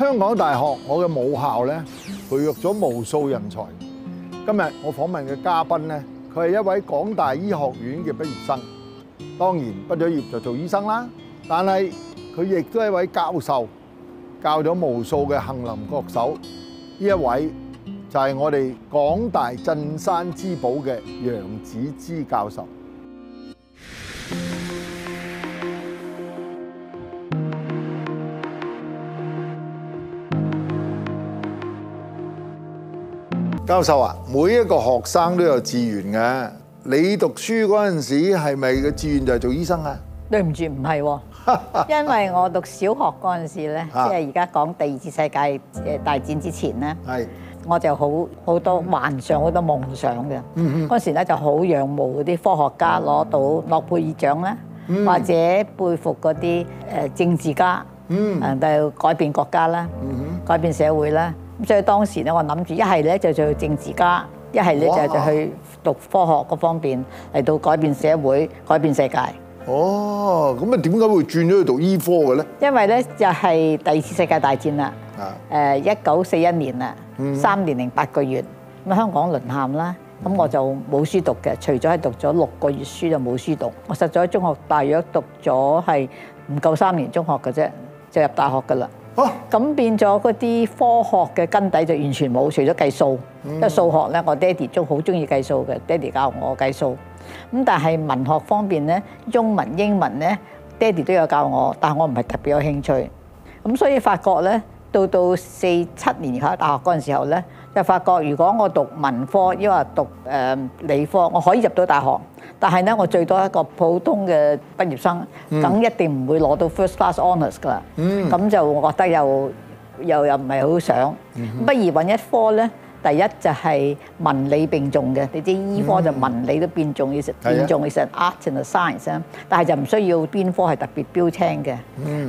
香港大學我嘅母校咧，培育咗無數人才。今日我訪問嘅嘉賓咧，佢係一位港大醫學院嘅畢業生。當然畢咗業就做醫生啦，但係佢亦都係一位教授，教咗無數嘅杏林國手。呢一位就係我哋港大鎮山之寶嘅楊子芝教授。教授啊，每一個學生都有志願嘅。你讀書嗰陣時係咪個志願就係做醫生啊？對唔住，唔係喎，因為我讀小學嗰陣時咧，即啊係而家講第二次世界誒大戰之前咧，係我就好好多幻想、好多夢想嘅。嗯嗰陣時咧就好仰慕嗰啲科學家攞到諾貝爾獎啦，嗯。或者佩服嗰啲誒政治家，嗯。誒就改變國家啦，嗯改變社會啦。咁所以當時咧，我諗住一係咧就做政治家，一係咧就就去讀科學嗰方面嚟到改變社會、改變世界。哦，咁啊點解會轉咗去讀醫科嘅咧？因為咧就係第二次世界大戰啦，啊，誒一九四一年啦，嗯三年零八個月，咁香港淪陷啦，咁我就冇書讀嘅，除咗係讀咗六個月書就冇書讀。我實在喺中學大約讀咗係唔夠三年中學嘅啫，就入大學噶啦。啊，咁變咗嗰啲科學嘅根底就完全冇，除咗計數，因為數學咧，我爹哋都好中意計數嘅，爹哋教我計數。咁但係文學方面咧，中文、英文咧，爹哋都有教我，但係我唔係特別有興趣。咁所以發覺咧，到到四七年考大學嗰陣時候咧，就發覺如果我讀文科，抑或讀誒、呃理科，我可以入到大學，但係咧我最多一個普通嘅畢業生，梗一定唔會攞到 first class honours 㗎啦。咁、就我覺得又又又唔係好想，不如揾一科咧。第一就係文理並重嘅，你知醫科就文理都變重，要係啊變重其實 art and science 啊，但係就唔需要邊科係特別標青嘅。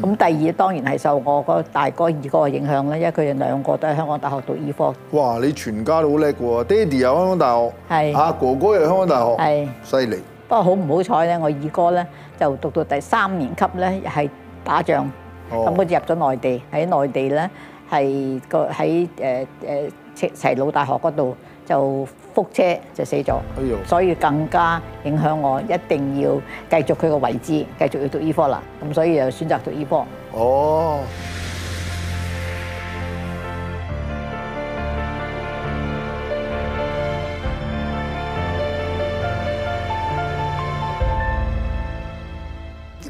咁、第二當然係受我個大哥二哥嘅影響啦，因為佢哋兩個都喺香港大學讀醫科，哇！你全家都好叻喎，爹哋又香港大學，係啊哥哥又香港大學，係。犀利。不過好唔好彩咧，我二哥咧就讀到第三年級咧係打仗，哦咁佢就入咗內地，喺內地咧係個喺誒誒齊齊魯大學嗰度就覆車就死咗。哎，所以更加影響我，一定要繼續佢個位置，繼續要讀醫科啦。咁所以就選擇讀醫科。哦，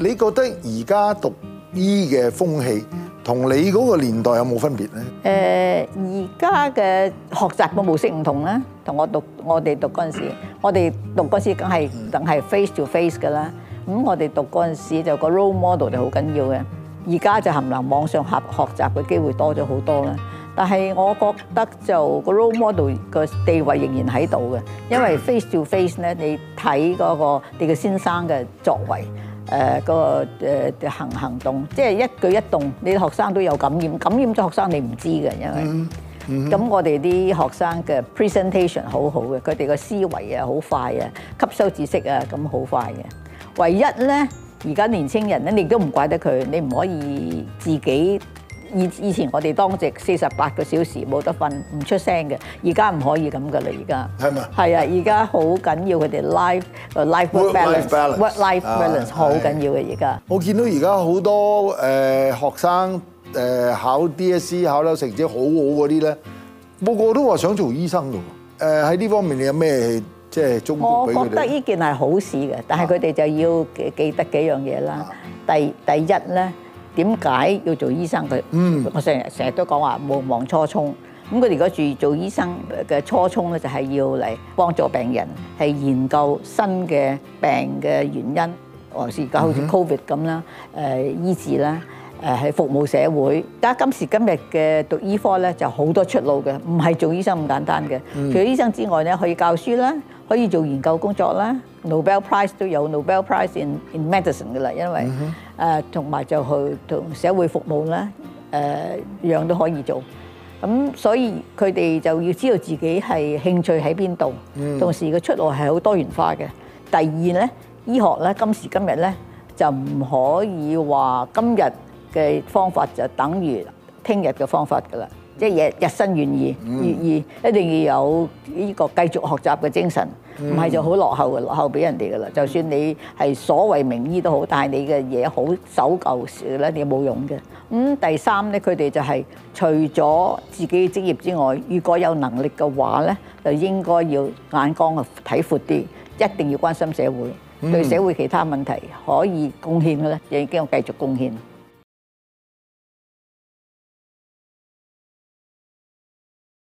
你覺得而家讀醫嘅風氣同你嗰個年代有冇分別咧？誒，而家嘅學習嘅模式唔同啦，同我讀我哋讀嗰陣時，我哋讀嗰時梗係梗係 face to face 噶啦。咁我哋讀嗰陣時就個 role model 就好緊要嘅。而家就含能網上學學習嘅機會多咗好多啦。但係我覺得就個 role model 個地位仍然喺度嘅，因為 face to face 咧，你睇嗰個你嘅先生嘅作為。誒嗰個誒行行動，即係一舉一動，你學生都有感染，感染咗學生你唔知嘅，因為咁我哋啲學生嘅 presentation 好好嘅，佢哋個思維啊好快啊，吸收知識啊咁好快嘅。唯一咧，而家年青人咧，你都唔怪得佢，你唔可以自己。以以前我哋當值四十八個小時冇得瞓，唔出聲嘅，而家唔可以咁噶啦，而家係咪係啊，而家好緊要佢哋 life life work balance balance，work life 啊 balance 好係緊要嘅而家。我見到而家好多誒、呃、學生誒、呃、考 DSE 考到成績好好嗰啲咧，個個都話想做醫生㗎喎。誒喺呢方面你有咩即係忠告我？覺得呢件係好事嘅，但係佢哋就要記記得幾樣嘢啦。第第一咧，點解要做醫生？佢，嗯我成日成日都講話勿忘初衷。咁佢哋如果住做醫生嘅初衷咧，就係要嚟幫助病人，係研究新嘅病嘅原因，或是而家好似 Covid 咁啦，誒、醫治啦。誒係服務社會，而家今時今日嘅讀醫科咧就好多出路嘅，唔係做醫生咁簡單嘅。除咗醫生之外咧，可以教書啦，可以做研究工作啦，Nobel Prize 都有 Nobel Prize in in medicine 嘅啦，因為誒同埋就去同社會服務啦，誒樣都可以做。咁所以佢哋就要知道自己係興趣喺邊度，同時個出路係好多元化嘅。第二咧，醫學咧今時今日咧就唔可以話今日嘅方法就等於聽日嘅方法㗎啦。即係日日新月異，月異一定要有呢個繼續學習嘅精神，唔係就好落後嘅，落後俾人哋㗎啦。就算你係所謂名醫都好，但係你嘅嘢好守舊時咧，你冇用嘅。咁、第三咧，佢哋就係除咗自己職業之外，如果有能力嘅話咧，就應該要眼光啊睇闊啲，一定要關心社會，對社會其他問題可以貢獻嘅咧，就已經要繼續貢獻。